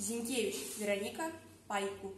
Зинкевич Вероника Пайку.